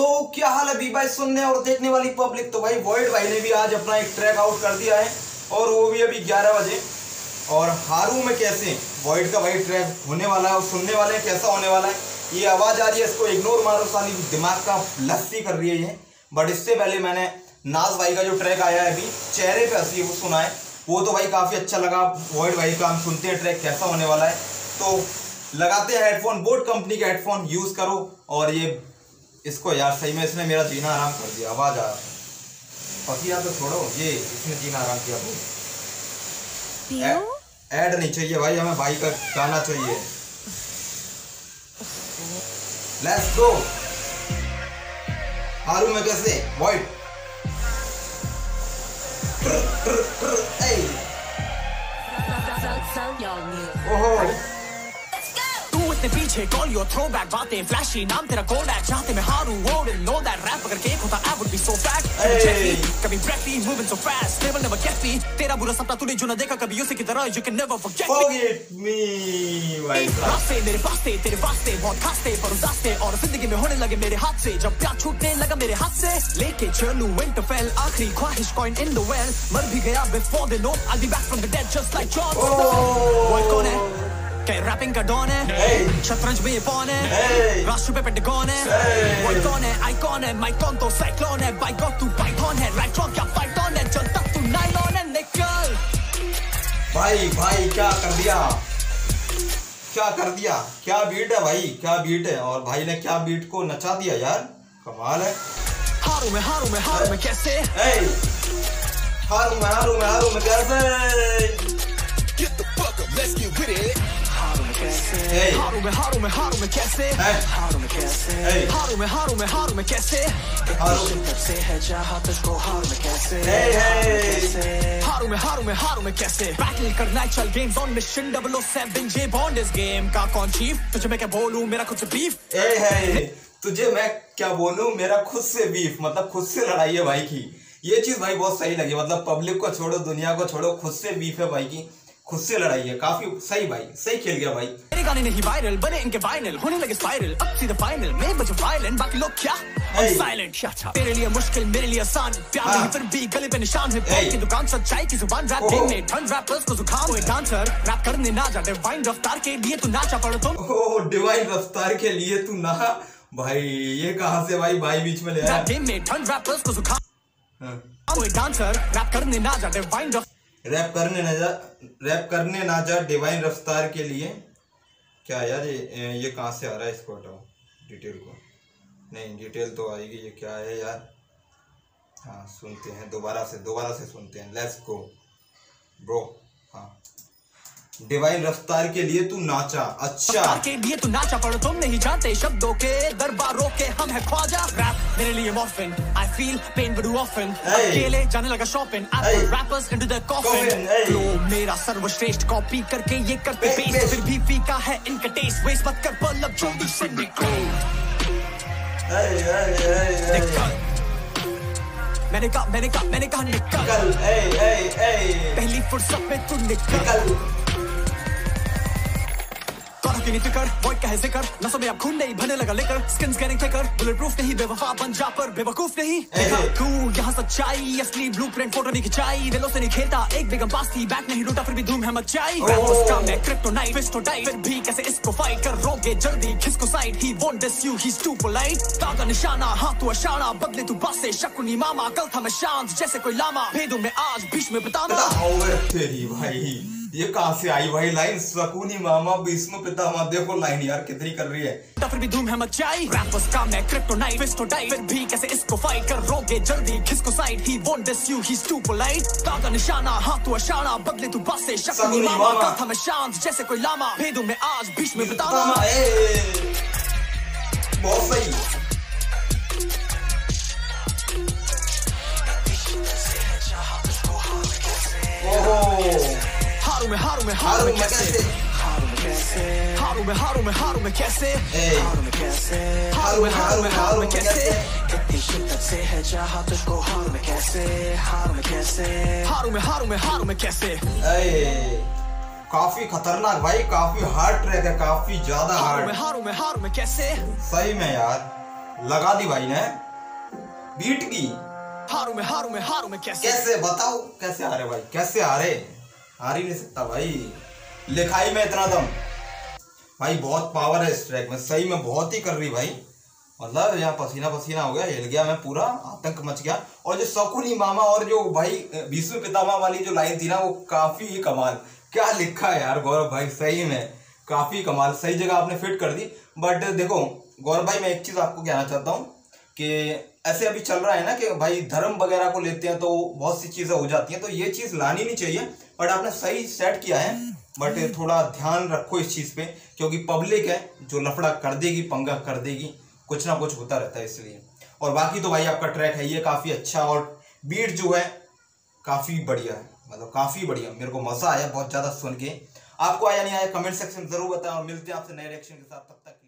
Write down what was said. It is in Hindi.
तो क्या हाल है भाई सुनने और देखने वाली पब्लिक तो भाई वॉइड भाई ने भी आज अपना एक ट्रैक आउट कर दिया है और वो भी अभी 11 बजे। और हारू में कैसे? वॉइड का भाई ट्रैक होने वाला है और सुनने वाले हैं, कैसा होने वाला है? ये आवाज़ आ रही है, इसको इग्नोर मारो, साली। दिमाग का लस्सी कर रही है ये। बट इससे पहले मैंने नाज भाई का जो ट्रैक आया है अभी, चेहरे पर हँसी वो सुना है। वो तो भाई काफ़ी अच्छा लगा। वॉइड भाई का हम सुनते हैं ट्रैक कैसा होने वाला है। तो लगाते हैं हेडफोन बोट कंपनी का हेडफोन यूज़ करो और ये इसको यार सही में इसने मेरा जीना आराम कर दिया आवाज़ आ पकिया तो छोड़ो ये इसने जीना आराम किया ऐड नहीं चाहिए भाई हमें भाई का गाना चाहिए लेट्स गो हारू में कैसे वाइट ओहो अपने पीछे कॉल योर थ्रो बैक बातें फ्लैशी नाम तेरा कोडैक चाहते मैं हारू वो नो दैट रैप अगर केक होता I would be so fat कभी breathy moving so fast never never get me तेरा बुरा सपना तूने जो ना देखा कभी उसी की तरह you can never forget forget me भाई रास्ते मेरे वास्ते तेरे वास्ते बहुत खास्ते पर उदास्ते और ज़िंदगी में होने लगे मेरे हाथ से। जब प्यार छूटने लगा मेरे हाथ से लेके चलूँ विंटरफेल आखिरी ख्वाहिश कॉइन इन द वेल मर भी गया before they know I be back from the dead just like John boy कौन है? क्या रैपिंग का डॉन है। शतरंज में ये पौन है। राष्ट्र पे पेंटागन है। वो कौन है आइकॉन है माइक कौन तो साइक्लोन है। बाइक तू पाइथन है राइट रॉन्ग क्या फाइट ऑन है? चल तक तू नाइलॉन है निकल। भाई भाई क्या कर दिया? क्या कर दिया? क्या बीट है भाई? क्या बीट है? और भाई ने क्या बीट को नचा दिया यार? कमाल है। हारू में हारू में हारू में कैसे? हारू में हारू में हारू में कैसे? में हारू में हारू में कैसे? हारू में कैसे? हारू में हारू में हारू में कैसे? से है चाहा तुझको हारू में कैसे? हारू में हारू में हारू में कैसे? बैटल करना चल games on mission 007 J Bond इस गेम का कौन चीफ तुझे मैं क्या बोलूँ? मेरा कुछ बीफ है। तुझे मैं क्या बोलूँ? मेरा खुद से बीफ मतलब खुद से लड़ाई है भाई की। ये चीज़ भाई बहुत सही लगी। मतलब पब्लिक को छोड़ो दुनिया को छोड़ो खुद से बीफ है भाई की। खुद से लड़ाई है काफ़ी सही भाई सही खेल गया भाई। मेरे गाने नहीं वायरल बने इनके वायरल होने लगे स्पाइरल अब सीधा फाइनल मैं बचे वायलेंट बाकी लोग क्या? साइलेंट तेरे लिए मुश्किल मेरे लिए आसान। प्यार नहीं फिर भी गले पे निशान है। की दुकान सच्चाई की ज़ुबान रैप गेम में टन रैपर्स को जुकाम हुए डांसर रैप करने ना जा। डिवाइन रफ्तार के लिए तू नाचा पड़ो तुम ओह डिवाइन रफ्तार के लिए तू ना। भाई ये कहाँ से भाई? भाई बीच में ले आया। गेम में टन रैपर्स को जुकाम हुए डांसर रैप करने ना जा। डिवाइन रफ्तार रैप करने ना जा, रैप करने ना जा डिवाइन रफ्तार के लिए। क्या यार ये ये कहाँ से आ रहा है इसको हटाओ, डिटेल को? नहीं, डिटेल तो आएगी, ये क्या है यार? हाँ सुनते हैं, दोबारा से दोबारा से सुनते हैं। लेट्स गो ब्रो डिवाइन रफ्तार के लिए तू नाचा अच्छा। के लिए तू नाचा पड़ो तुम नहीं जानते शब्दों के दरबारों के हम है ख्वाजा। रैप मेरे लिए morphine I feel pain but often अकेले जाने लगा shopping I rappers into the coffin flow मेरा सर्वश्रेष्ठ कॉपी करके ये करते पेस्ट फिर भी फीका है इनका टेस्ट वेस्ट मत कर पलक जल्दी से निकल। मैंने कहा मैंने कहा मैंने कहा निकल। पहली फुर्सत में तू निकल। की नीति कर वॉइड का है ज़िक्र। नसों में अब खून नहीं भरने लगा लेकर। Skins getting thicker bullet proof नहीं बेवफा बन जा पर बेवकूफ़ नहीं। तू यहाँ सच्चाई असली ब्लूप्रिंट फ़ोटो नहीं खिंचाई। दिलों से नहीं खेलता एक बेगम पास थी बैट नहीं लूटा फिर भी धूम है मचाई। का मैं क्रिप्टोनाइट फिस्टोटाइट फिर भी कैसे इसको फाइट कर रोगे जल्दी खिसको side he won't diss you he too polite ताका निशाना हाथ तू अशाना बदले तू बस। से शकुनी मामा कल था मैं शांत जैसे कोई लामा। भेदों में आज बीच में बताना तेरी भाई। ये कहाँ से आई भाई लाइन? सकूनी मामा भीष्म पितामह देखो लाइन यार कितनी कर रही है। तो फिर भी धूम है मचाई रैपर्स का मैं क्रिप्टोनाइट फिस्टोटाइट फिर भी कैसे इसको फाइट कर रोगे जल्दी किसको side he won't diss you he too polite कागा निशाना हाथ तू अशाना बदले तू बस। से शकुनी मामा कल था मैं शांत जैसे कोई लामा। भेदों में आज बीच में बताना बहुत सही हारू में हारू में कैसे हारू में कैसे हारू में हारू में हारू में कैसे हारू में कैसे हारू में हारू में हारू में कैसे कितनी शिद्दत से है चाहा तुझको हारू में कैसे हारू में कैसे हारू में हारू में हारू में कैसे काफ़ी खतरनाक भाई काफ़ी हार्ड ट्रैक है काफ़ी ज़्यादा हार्ड में हारू में हारू में कैसे सही में यार लगा दी भाई ने बीट की हारू में हारू में हारू में कैसे कैसे बताओ कैसे आ रहे भाई कैसे आ रहे हार ही नहीं सकता भाई। लिखाई में इतना दम। भाई, बहुत पावर है इस ट्रैक में। सही में बहुत ही कर रही भाई। मतलब यहाँ पसीना पसीना हो गया, हिल गया मैं पूरा, आतंक मच गया। और जो शकुनी मामा और जो भाई भीष्म पितामा वाली जो लाइन थी ना, वो काफ़ी ही कमाल। क्या लिखा है यार गौरव भाई, सही में। काफ़ी कमाल। सही जगह आपने फिट कर दी। बट देखो, गौरव भाई, मैं एक चीज़ आपको कहना चाहता हूँ कि ऐसे अभी चल रहा है ना कि भाई धर्म वगैरह को लेते हैं तो बहुत सी चीज़ें हो जाती हैं तो ये चीज़ लानी नहीं चाहिए बट आपने सही सेट किया है बट थोड़ा ध्यान रखो इस चीज़ पे क्योंकि पब्लिक है जो लफड़ा कर देगी पंगा कर देगी कुछ ना कुछ होता रहता है इसलिए। और बाकी तो भाई आपका ट्रैक है ये काफ़ी अच्छा और बीट जो है काफ़ी बढ़िया है मतलब काफ़ी बढ़िया मेरे को मज़ा आया बहुत ज़्यादा सुन के। आपको आया नहीं आया कमेंट सेक्शन में ज़रूर बताएँ और मिलते हैं आपसे नए रिएक्शन के साथ तब तक